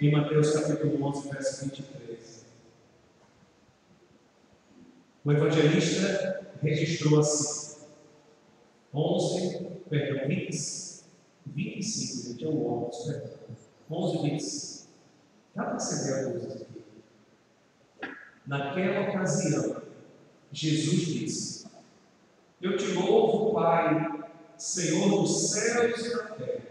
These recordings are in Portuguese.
em Mateus capítulo 11, verso 23. O evangelista registrou assim: 11, perdão, 20, 25, gente, é o 11, perdão. 11, 25. Dá para acender a luz aqui. Naquela ocasião, Jesus disse: Eu te louvo, Pai, Senhor dos céus e da terra,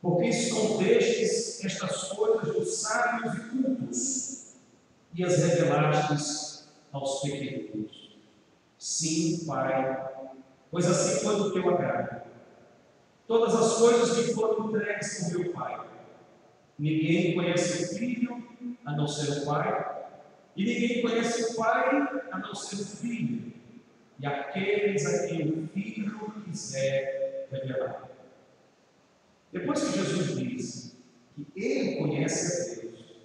porque escondestes estas coisas dos sábios e cultos e as revelastes aos pequeninos. Sim, Pai, pois assim foi do teu agrado. Todas as coisas me foram entregues por meu Pai. Ninguém conhece o Filho a não ser o Pai, e ninguém conhece o Pai a não ser o Filho, e aqueles a quem o Filho quiser revelar. Depois que Jesus diz que Ele conhece a Deus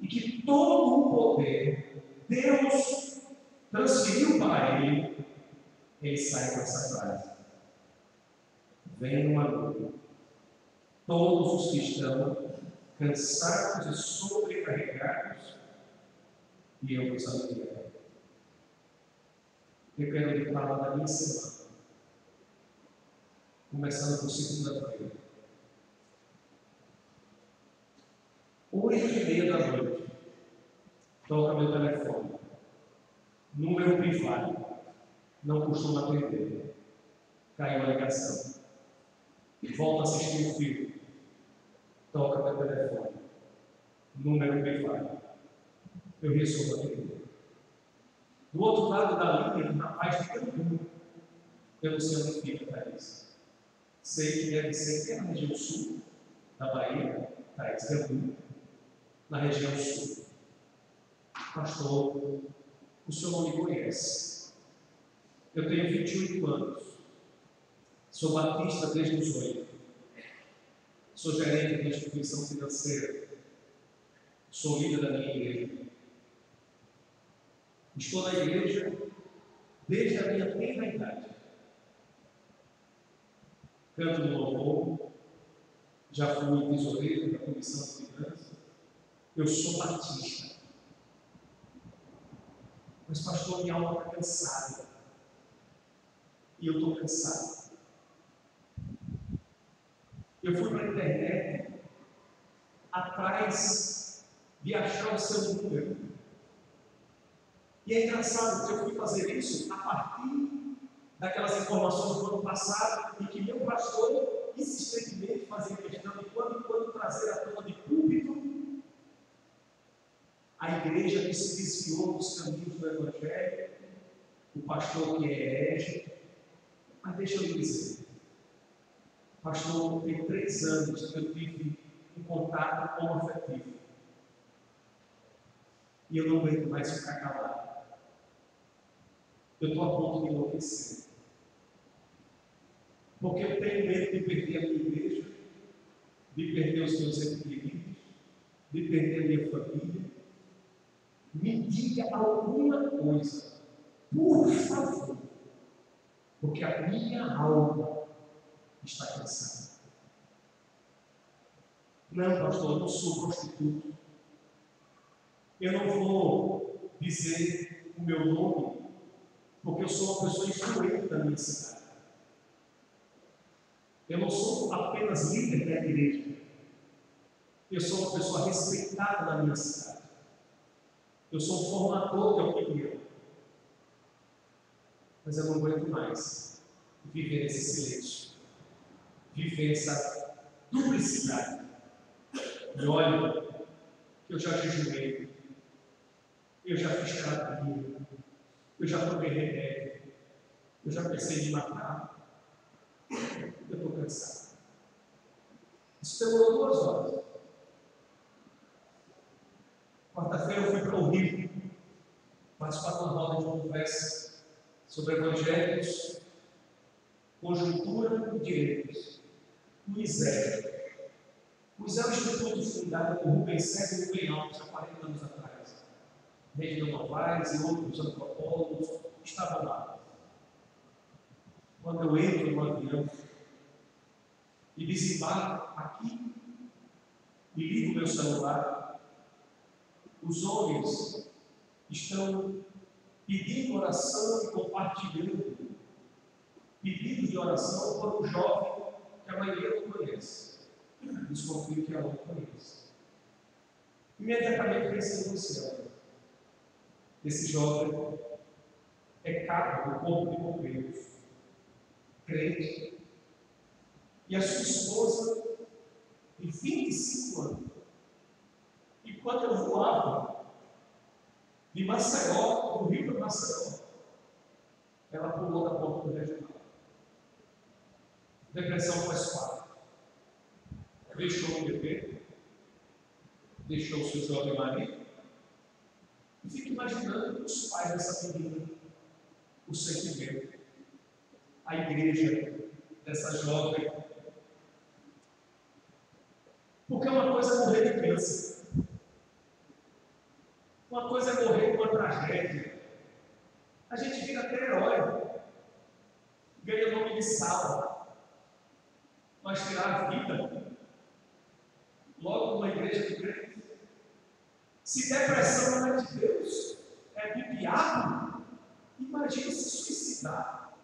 e que todo o poder Deus transferiu para Ele, Ele sai com essa frase: Venham a mim, todos os que estão cansados e sobrecarregados, e eu vos aliviarei. Eu quero lhe falar da minha semana, começando por segunda-feira. Oito e meia da noite, toca meu telefone, número privado, não costuma atender, caiu a ligação, volta a assistir o filme, toca meu telefone, número privado, eu resolvo atender. Do outro lado da linha, um rapaz de Cambu, eu não sei onde fica, Thaís. Sei que deve ser aqui na região sul da Bahia, Thaís, Cambu, na região sul. Pastor, o senhor não me conhece. Eu tenho 28 anos. Sou batista desde os 8. Sou gerente de instituição financeira. Sou líder da minha igreja. Estou na igreja desde a minha tenra idade. Canto no louvor, já fui tesoureiro da comissão de liderança. Eu sou batista. Mas, pastor, minha alma está cansada. E eu estou cansado. Eu fui para a internet atrás de achar o seu número. E é engraçado que eu fui fazer isso a partir daquelas informações do ano passado em que meu pastor insistentemente fazia questão de quando em quando trazer a a igreja que se desviou dos caminhos do Evangelho, o pastor que é herege. Mas deixa eu lhe dizer, pastor, tem três anos que eu tive um contato com afetivo. E eu não aguento mais ficar calado. Eu estou a ponto de enlouquecer. Porque eu tenho medo de perder a minha igreja, de perder os meus queridos, de perder a minha família. Me diga alguma coisa, por favor, porque a minha alma está cansada. Não, pastor, eu não sou prostituto. Eu não vou dizer o meu nome, porque eu sou uma pessoa influente da minha cidade. Eu não sou apenas líder da igreja. Eu sou uma pessoa respeitada na minha cidade. Eu sou um formador de opinião. Mas eu não aguento mais viver esse silêncio. Viver essa duplicidade. E olha, eu já jejuei. Eu já fiz terapia. Eu já tomei remédio. Eu já pensei em matar. Eu estou cansado. Isso demorou duas horas. Quarta-feira eu fui para o Rio participar de uma roda de conversa sobre evangelhos, conjuntura e direitos. O ISÉ. O ISÉ é um instituto fundado por Rubens César e Rubem Alves há 40 anos atrás. Reginaldo Novaes e outros antropólogos estavam lá. Quando eu entro no avião e desembarco aqui, e ligo meu celular, os homens estão pedindo oração e compartilhando pedidos de oração para um jovem que a maioria não conhece. Desconfio que ela não conhece. Imediatamente pensei no céu. Esse jovem é cabo do corpo de bombeiros, crente, e a sua esposa, de 25 anos, quando eu voava de Maceió, do Rio para Maceió, ela pulou da ponta do regional. Depressão pós-parto. Deixou o bebê, deixou o seu jovem marido, e fica imaginando os pais dessa menina, o sentimento, a igreja dessa jovem. Porque uma coisa é morrer de câncer, uma coisa é morrer uma tragédia. A gente fica até herói, ganha nome de sal, mas tirar a vida logo numa igreja de crentes. Se depressão não é de Deus, é do diabo, imagine se suicidar.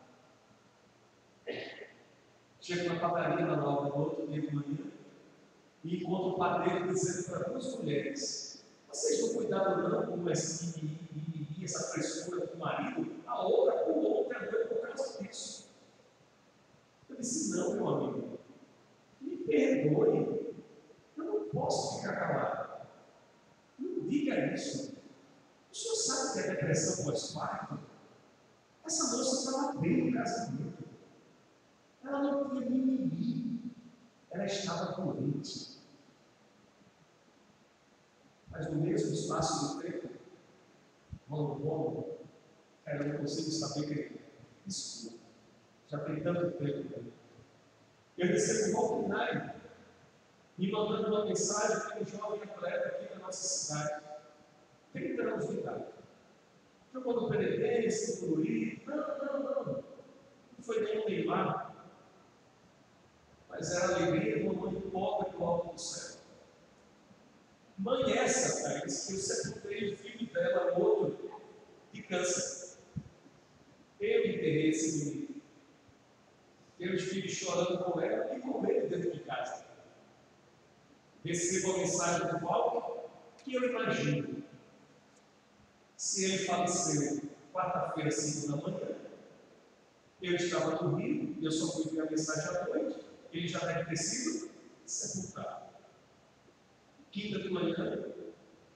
Chego na padaria na Nova no outro dia de manhã e encontro o padeiro dizendo para duas mulheres: Vocês não cuidaram não com esse mimimi, essa frescura com o marido? A outra com o outro é por causa disso. Eu disse: Não, meu amigo, me perdoe, eu não posso ficar calado. Não diga isso. O senhor sabe que a depressão pós-parto? Essa moça estava bem no casamento. Ela não tinha mimimi. Ela estava doente. Mas no mesmo espaço do tempo, bom, bom, eu não consigo saber quem é. Desculpa. Já tem tanto tempo. Eu recebo um Valpinari me mandando uma mensagem para um jovem atleta aqui da nossa cidade. 30 anos de idade. Jogou no no Uri. Não, não, não. Não foi nem um Neymar. Mas era a alegria de uma mãe pobre do alto do céu. Mãe essa, Thaís, que eu sepultei o filho dela, outro, de câncer. Eu enterrei esse menino. Eu estive chorando com ela e com ele dentro de casa. Recebo a mensagem do Paulo que eu imagino. Se ele faleceu quarta-feira, cinco da manhã, eu estava no Rio, eu só fui ver a mensagem à noite, ele já deve ter sido sepultado. Quinta de manhã,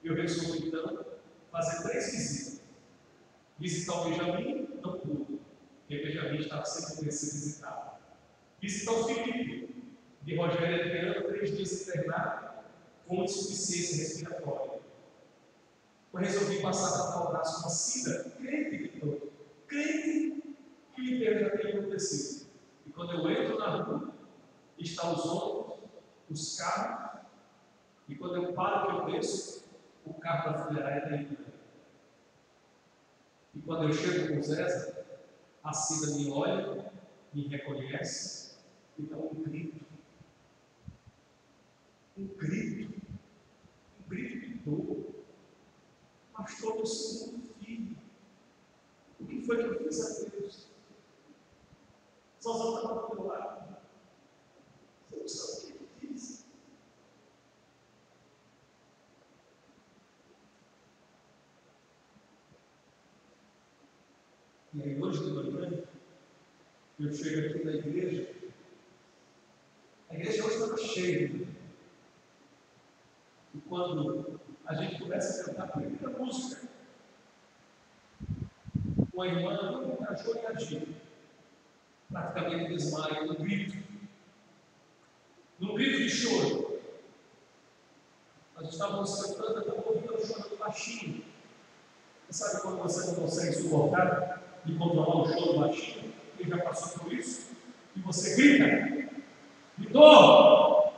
eu resolvi então fazer três visitas. Visitar o Benjamin, não pude, porque o Benjamin estava sem poder ser visitado. Visitar o Felipe, de Rogério Adriano, três dias internado, com insuficiência respiratória. Eu resolvi passar para o braço uma cida, crente estou, crente que o enterro já tem acontecido. E quando eu entro na rua, está os ônibus, os carros, e quando eu paro que eu desço, o carro da funerária está indo. E quando eu chego com o Zé, a Cida me olha, me reconhece e dá um grito. Um grito. Um grito de dor. Pastor, eu sou muito filho. O que foi que eu fiz a Deus? Zozão estava do meu lado. Você não sabe o que eu fiz. E aí hoje de manhã, eu chego aqui na igreja, a igreja hoje estava cheia. E quando a gente começa a cantar a primeira música, uma irmã em agir, praticamente desmaia, um grito, num grito de choro. Nós estávamos cantando, eu estava ouvindo eu chorando baixinho. Sabe quando você não consegue suportar e controlar o choro baixinho? Quem já passou por isso? E você grita, gritou!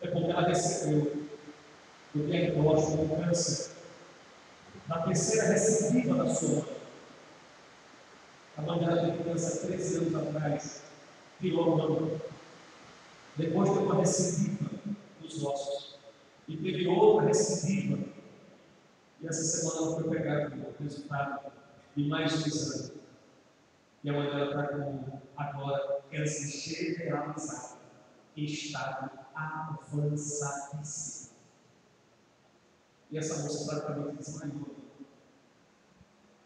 É porque ela recebeu o diagnóstico do câncer na terceira recidiva da sua mãe. A mãe dela teve câncer 13 anos atrás, virou mama. Depois teve uma recidiva dos ossos. E teve outra recidiva. E essa semana ela foi pegada o resultado de mais um exame. E a mãe dela está com agora câncer generalizado estado avançadíssimo. E essa moça praticamente desmaiou.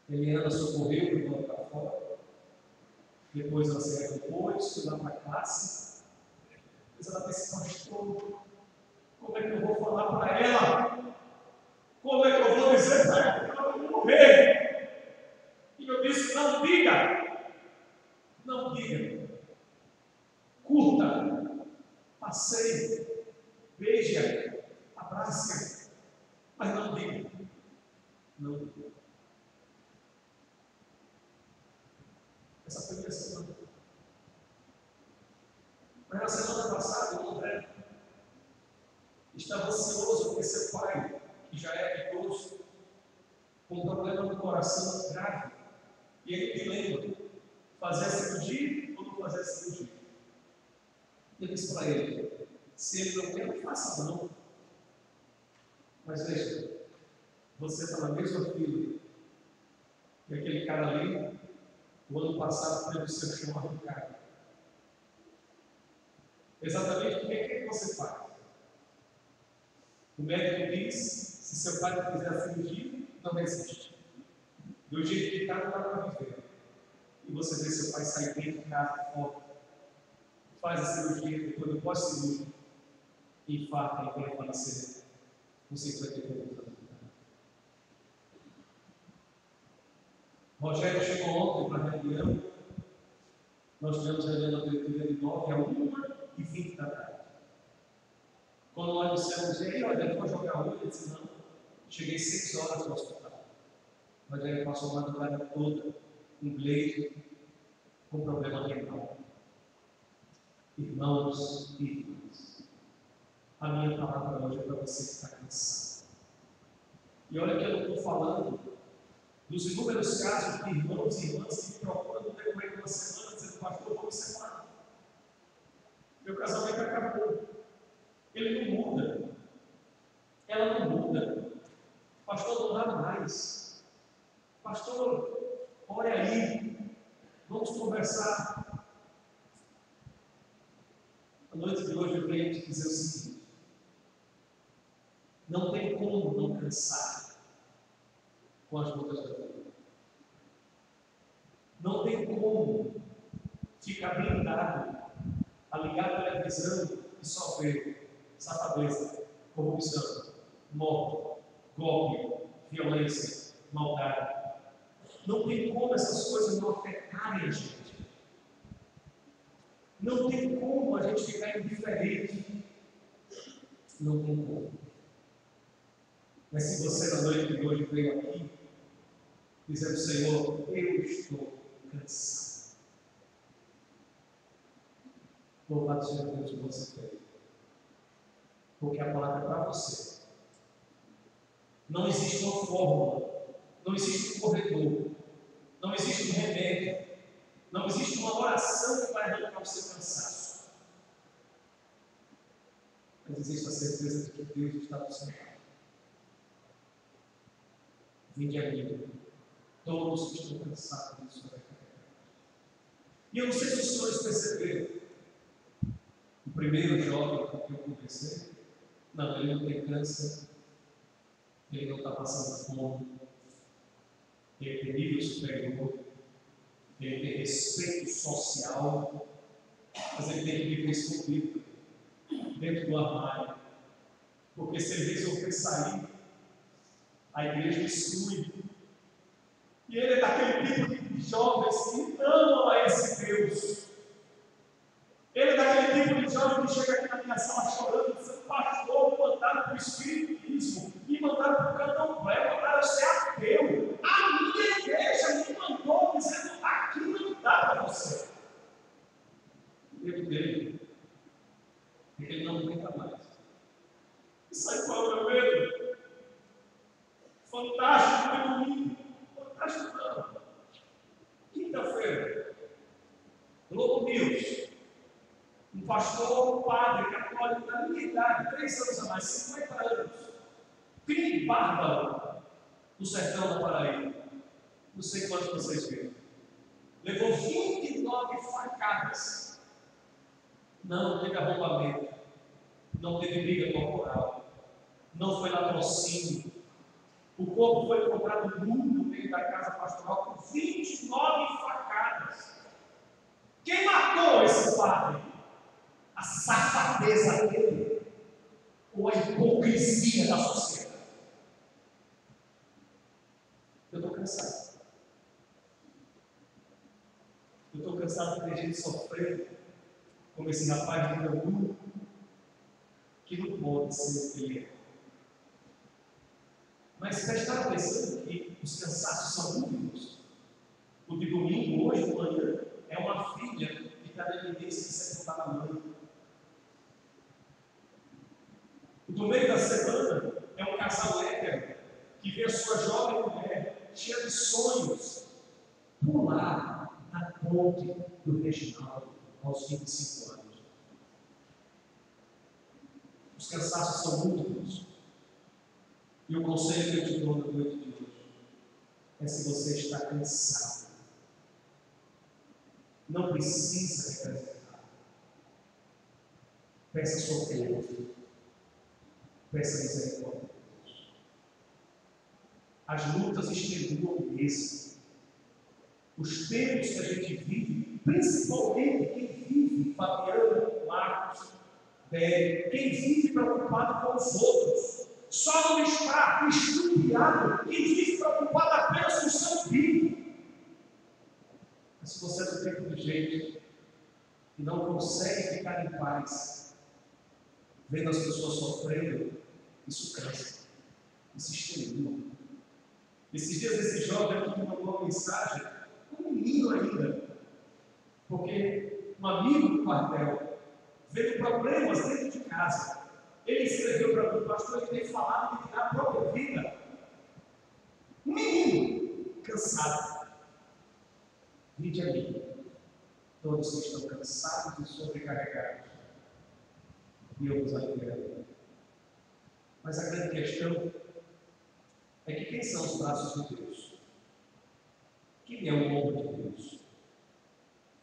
Eliana socorreu o irmão para fora. Depois ela se recuperou, lá para a classe. Depois ela pensa, pastor, como é que eu vou falar para ela? Como é que eu vou dizer para que ela vai morrer? E eu disse, não diga. Não diga. Curta. Passeie. Veja. Abrace. Mas não diga. Não diga. Essa foi a minha semana. Mas na semana passada, o André estava ansioso porque seu pai, que já é idoso, com problema no coração grave, e ele dilema: fazer a cirurgia ou não fazer a cirurgia? Eu disse para ele: se ele não quer, faça não. Mas veja, você está na mesma fila e aquele cara ali o ano passado teve o seu chão arrancado. Exatamente o que, é que você faz? O médico diz: se seu pai a cirurgia, não resiste. Do jeito que está, não dá para viver. E você vê seu pai sair dentro de casa fora, faz a cirurgia, depois do pós-cirurgia, infarta e vem a falecer com 58 anos. Rogério chegou ontem para a reunião. Nós tivemos reunião na diretoria de 9 a 1 e 20 da tarde. Quando nós dissemos, e aí, olha, vou jogar hoje, ele disse, não. Cheguei 6 horas no hospital. Rogério passou a madrugada toda, um leito, com problema renal. Irmãos e irmãs, a minha palavra hoje é para você que está cansado. E olha que eu não estou falando dos inúmeros casos de irmãos e irmãs que me procuram no decorrer de uma semana, dizendo, pastor, me separar. Meu casamento acabou. Ele não muda. Ela não muda. Pastor, não dá mais. Pastor, olha aí. Vamos conversar. A noite de hoje eu venho te dizer o seguinte: não tem como não cansar com as lutas da vida. Não tem como ficar blindado a ligar a televisão e só ver safadeza, corrupção, morte, golpe, violência, maldade. Não tem como essas coisas não afetarem a gente. Não tem como a gente ficar indiferente. Não tem como. Mas se você na noite de hoje veio aqui dizendo: Senhor, eu estou cansado. Louvado seja Deus por você fez. Porque a palavra é para você. Não existe uma fórmula, não existe um corredor, não existe um remédio, não existe uma oração que vai arrancar o seu cansaço. Mas existe a certeza de que Deus está do seu lado. Vinde a mim, Todos que estão cansados disso vai E eu não sei se os senhores perceberam. O primeiro jovem quem eu conversei, não, ele não tem câncer, ele não está passando fome, ele tem nível superior, ele tem respeito social, mas ele tem que viver escondido dentro do armário. Porque se ele resolver sair, a igreja exclui e ele é daquele tipo de jovens que amam a esse Deus. Ele é daquele tipo de jovem que chega aqui na minha sala chorando, dizendo, pastor, me mandaram para o Espiritismo, me mandaram para o candomblé, mandaram ser ateu. A minha igreja me mandou dizendo, aqui não dá para você. O medo dele é que ele não aguenta mais. E sabe qual é o medo? Fantástico, no domingo Está estudando. Quinta-feira, Globo News. Um pastor, padre católico, da minha idade, três anos a mais, 50 anos, crime bárbaro no sertão da Paraíba. Não sei quantos vocês viram. Levou 29 facadas. Não teve arrombamento. Não teve briga corporal. Não foi latrocínio. O corpo foi encontrado nu meio da casa pastoral com 29 facadas. Quem matou esse padre? A safadeza dele ou a hipocrisia da sociedade? Eu estou cansado. Eu estou cansado de ter gente sofrendo, como esse rapaz de Cambu, que não pode ser o que ele é. Mas estava pensando que os cansaços são múltiplos? O de domingo, hoje manhã, é uma filha que está na evidência de sepultar a mãe. O do meio da semana é um casal hétero que vê a sua jovem mulher cheia de sonhos pular na ponte do Reginaldo aos 25 anos. Os cansaços são múltiplos. E o conselho que eu te dou na noite de hoje é se você está cansado. Não precisa representar. Peça socorro. Peça misericórdia. As lutas extenuam mesmo. Os tempos que a gente vive, principalmente quem vive, Fabiano, Bélio, quem vive preocupado com os outros, só não está estupiado quem vive preocupado apenas com o seu filho. Mas se você é do tempo de gente que não consegue ficar em paz, vendo as pessoas sofrendo, isso cansa, isso estimula. Esses dias esse jovem aqui me mandou uma mensagem, um menino ainda, porque um amigo do quartel vendo problemas dentro de casa. Ele escreveu para mim, pastor, ele tem falado de tirar a própria vida. Um menino cansado. Vide a mim. Todos que estão cansados e sobrecarregados. E eu vos aliviarei. Mas a grande questão é que quem são os braços de Deus? Quem é o ombro de Deus?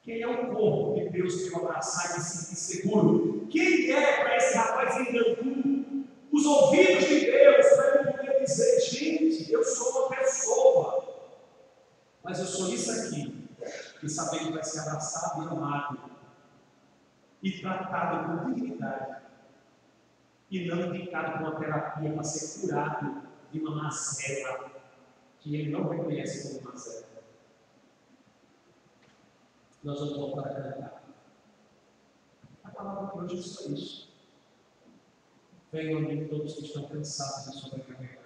Quem é o corpo de Deus que eu abraçar e me sentir seguro? Quem é para esse rapaz em Cancún? Os ouvidos de Deus para ele poder dizer: gente, eu sou uma pessoa, mas eu sou isso aqui, e saber que vai ser abraçado e amado, e tratado com dignidade, e não indicado com uma terapia para ser curado de uma mazela que ele não reconhece como mazela nós vamos voltar a cantar. A palavra de hoje é só isso. Venham a mim todos que estão cansados e sobrecarregados.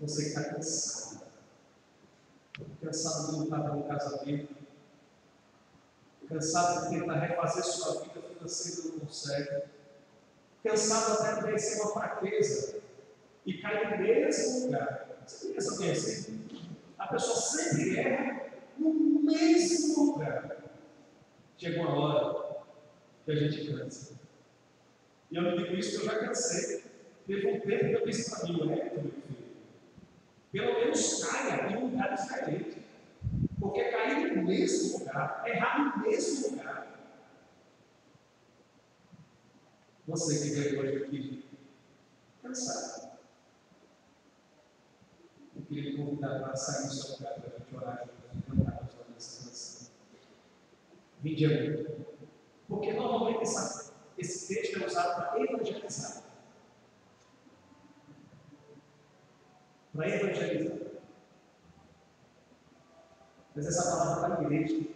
Você que está cansado. Cansado de lutar pelo casamento. Cansado de tentar refazer sua vida financeira não consegue. Cansado até de vencer uma fraqueza e cair no mesmo lugar. Você conhece alguém assim? A pessoa sempre erra mesmo lugar. Chega uma hora que a gente cansa. E eu digo isso eu já cansei. Teve um tempo que eu Hector, meu filho, pelo menos caia em um lugar diferente. Porque cair no mesmo lugar, errar no mesmo lugar. Você que veio hoje aqui cansado. Eu queria convidar para sair do seu lugar para a gente orar junto. Vinde a mim. Porque normalmente essa, esse texto é usado para evangelizar. Para evangelizar. Mas essa palavra está na igreja.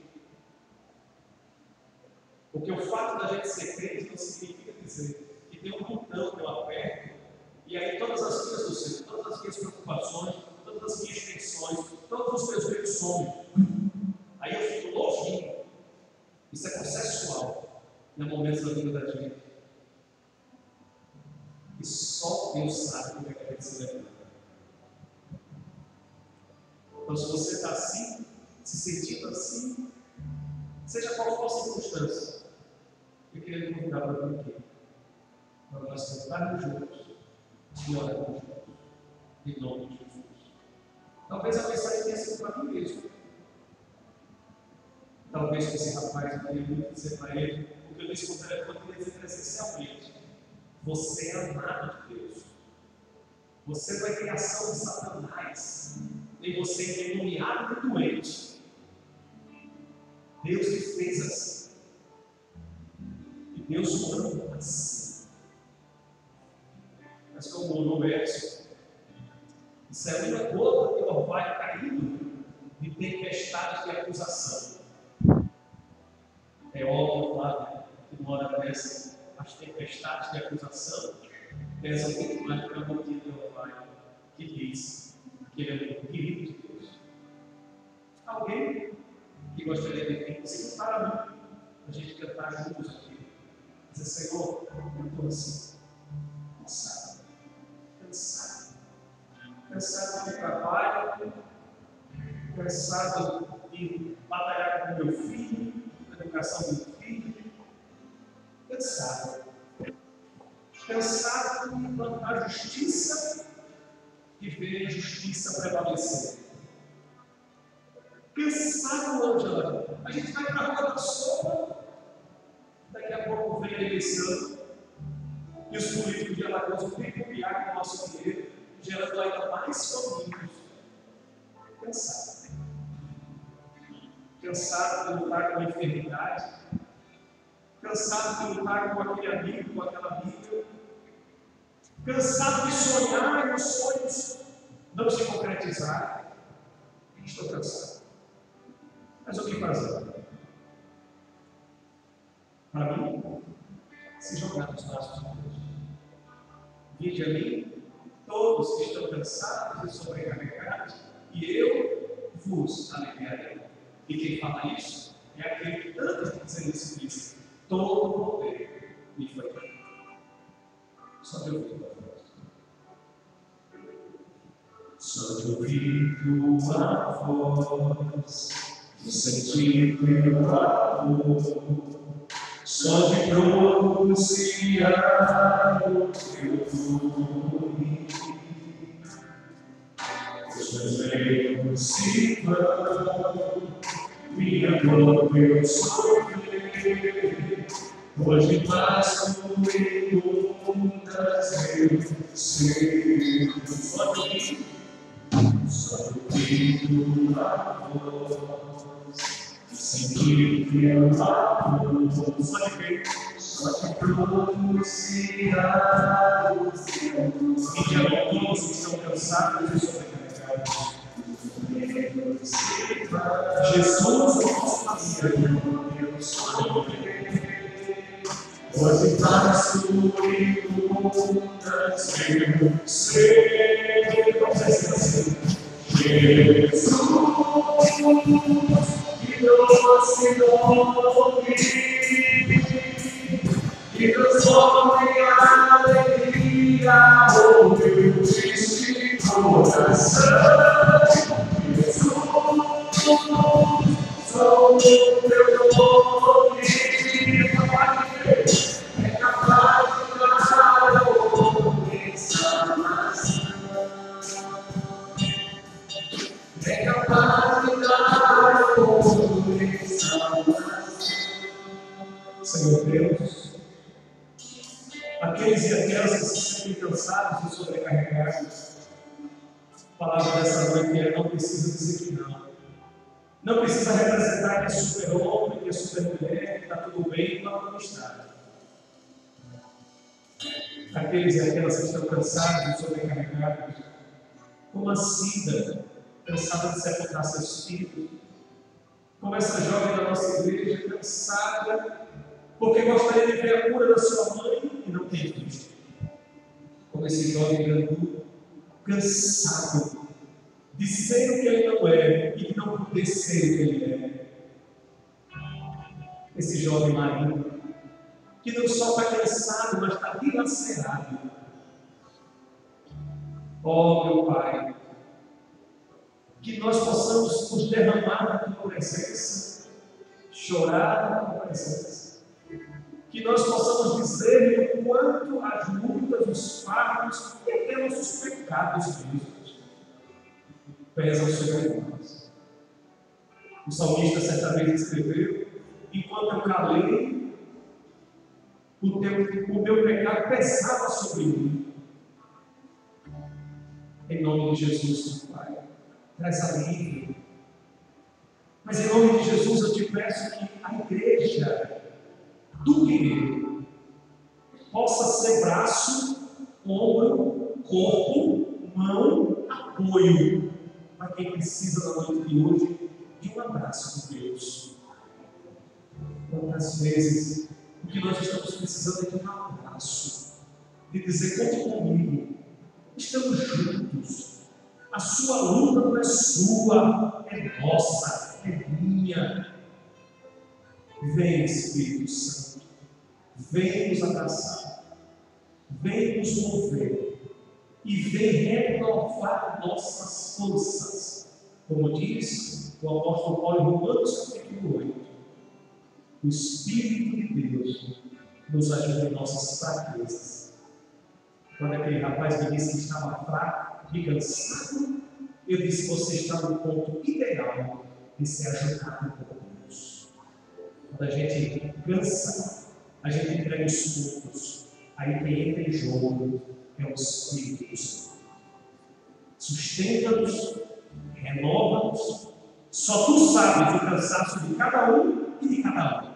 Porque o fato da gente ser crente não significa dizer que tem um botão que eu aperto e aí todas as minhas do Senhor, todas as minhas preocupações, todas as minhas tensões, todos os meus medos somem. Aí eu fico novinho. Isso é processual no momento da vida da gente. E só Deus sabe como é que a gente se levanta. Então, se você está assim, se sentindo assim, seja qual for a circunstância, queria convidar para vir aqui, para nós cantarmos juntos e orarmos juntos, em nome de Jesus. Talvez a mensagem tenha sido para mim mesmo. Talvez esse rapaz não tenha muito dizer para ele, o que eu disse para ele, eu queria dizer presencialmente. Você é amado de Deus. Você vai ter ação de Satanás em você endemoniado e doente. Deus te fez assim. E Deus ama assim. Mas como no verso, isso é uma gota de orvalho caído de tempestade de acusação. Óbvio, Flávio, que uma hora dessa, as tempestades de acusação pesam muito mais do que a gotinha de orvalho que diz que ele é um querido de Deus. Alguém que gostaria de vir, se para mim, a gente cantar juntos aqui. Dizer, Senhor, eu estou assim, cansado, cansado, cansado de trabalho, cansado de batalhar com meu filho, educação do filho, cansado. Cansado de implantar justiça e ver a justiça prevalecer. Cansado, Angela. A gente vai para a rua da sopa, daqui a pouco vem a eleição, e os políticos de Alagoas vão tripudiar com o nosso dinheiro, gerando ainda mais famílias. Cansado. Cansado de lutar com a enfermidade, cansado de lutar com aquele amigo, com aquela amiga, cansado de sonhar e os sonhos não se concretizarem. Estou cansado. Mas o que fazer? Para mim, se jogar nos braços de Deus. Vinde a mim, todos que estão cansados e sobrecarregados, e eu vos aliviarei. E quem fala isso é aquele que dizer isso disse: todo o poder me foi dado. Só tua voz. Só de ouvir tua voz, sentir teu amor, só de pronunciar o teu nome. Os meus se vão, minha dor, meu sofrer, hoje passo em ondas, eu sei, só de só de ouvir tua voz, sentir teu amor, só ver, só de pronunciar o teu nome. E de alguns que estão cansados e sobrecarregados. Jesus, nossa Deus, Hoje passo em lutas, eu sei, não sei se assim. Jesus, que doce nome, que transforma em alegria o meu triste coração. Só o teu nome Não precisa representar que é super-homem, que é super-mulher, que está tudo bem, não, não está. Aqueles e aquelas que estão cansados sobrecarregados, como a Cida, cansada de sepultar seus filhos, como essa jovem da nossa igreja, cansada, porque gostaria de ver a cura da sua mãe e não tem visto. Como esse jovem gandu, cansado de ser o que ele não é e de não poder ser o que ele é. Esse jovem marido, que não só está cansado, mas está dilacerado. Oh, meu Pai, que nós possamos nos derramar na tua presença, chorar na tua presença, que nós possamos dizer o quanto as lutas, os fardos e até nossos pecados mesmos pesam sobre nós. O salmista certa vez escreveu: Enquanto eu calei, o, teu, o meu pecado pesava sobre mim. Em nome de Jesus, Pai, traz alívio. Mas em nome de Jesus eu te peço que a igreja do guerreiro possa ser braço, ombro, corpo, mão, apoio para quem precisa na noite de hoje de um abraço de Deus. Quantas vezes o que nós estamos precisando é de um abraço, de dizer: conte comigo, estamos juntos. A sua luta não é sua, é nossa, é minha. Vem, Espírito Santo, vem nos abraçar, vem nos mover e vem renovar nossas forças. Como diz o apóstolo Paulo em Romanos capítulo 8, o Espírito de Deus nos ajuda em nossas fraquezas. Quando aquele rapaz me disse que estava fraco e cansado, eu disse: Você está no ponto ideal de ser ajudado por Deus. Quando a gente cansa, a gente entrega os pontos. Aí quem entra em jogo é o Espírito Santo. Sustenta-nos, renova-nos. Só tu sabes o cansaço de cada um e de cada um.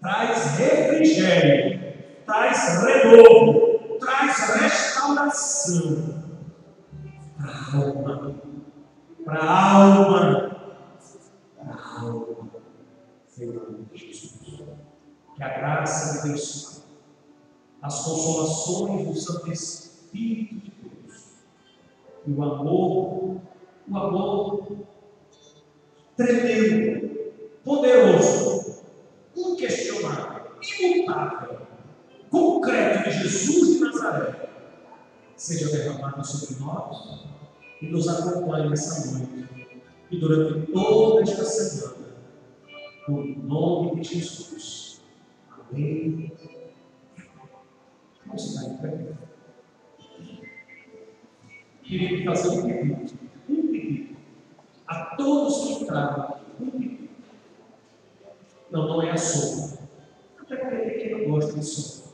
Traz refrigério, traz renovo, traz restauração para a alma, para a alma, para a alma. De Jesus. Que a graça de Deus as consolações do Santo Espírito de Deus e o amor, o amor tremendo, poderoso, inquestionável, imutável, concreto de Jesus de Nazaré, seja derramado sobre nós e nos acompanhe nessa noite e durante toda esta semana, no nome de Jesus. Amém. Queria fazer um pedido, um pedido, a todos que entraram aqui, um pedido. Não, não é a sopa. Até porque quem não gosta de sopa.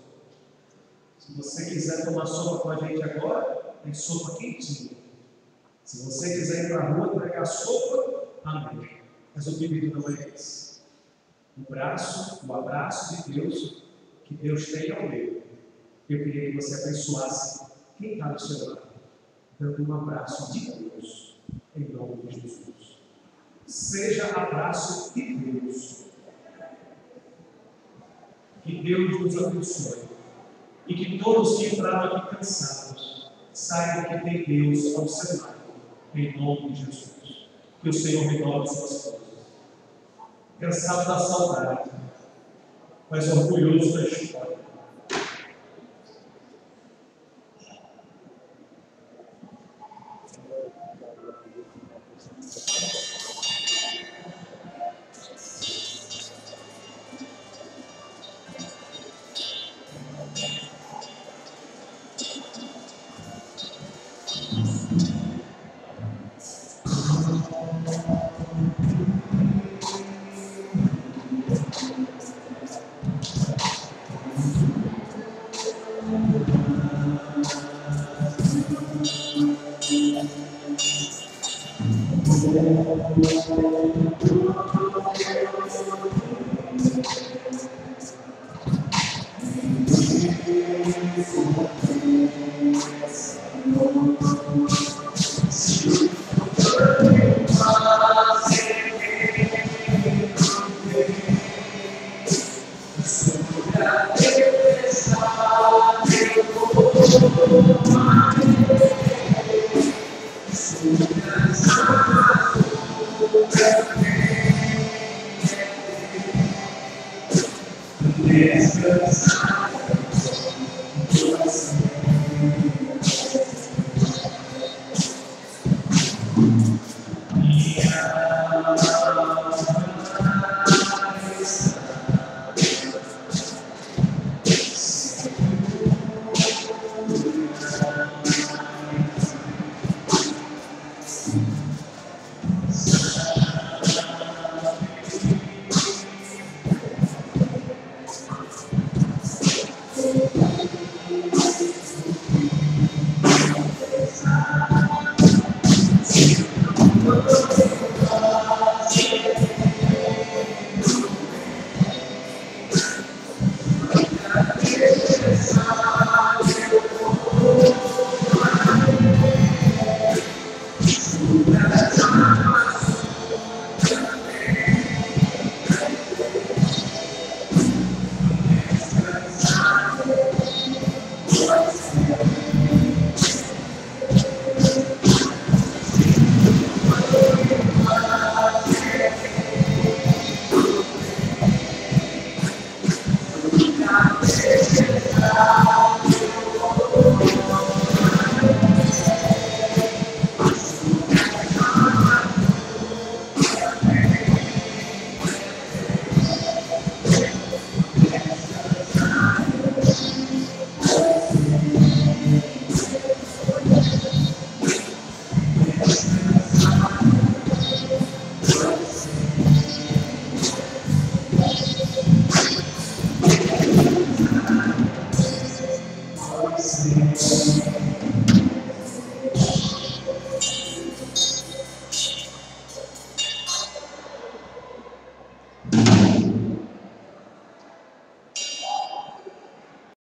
Se você quiser tomar sopa com a gente agora, tem sopa quentinha. Se você quiser ir para a rua entregar sopa, amém. Mas o pedido não é esse. O braço, o abraço de Deus, que Deus tem ao meu eu queria que você abençoasse quem está do seu lado, dando um abraço de Deus, em nome de Jesus. Seja abraço de Deus. Que Deus nos abençoe. E que todos que entraram aqui cansados saibam que tem Deus ao seu lado, em nome de Jesus. Que o Senhor renove suas forças. Cansado da saudade, mas orgulhoso da história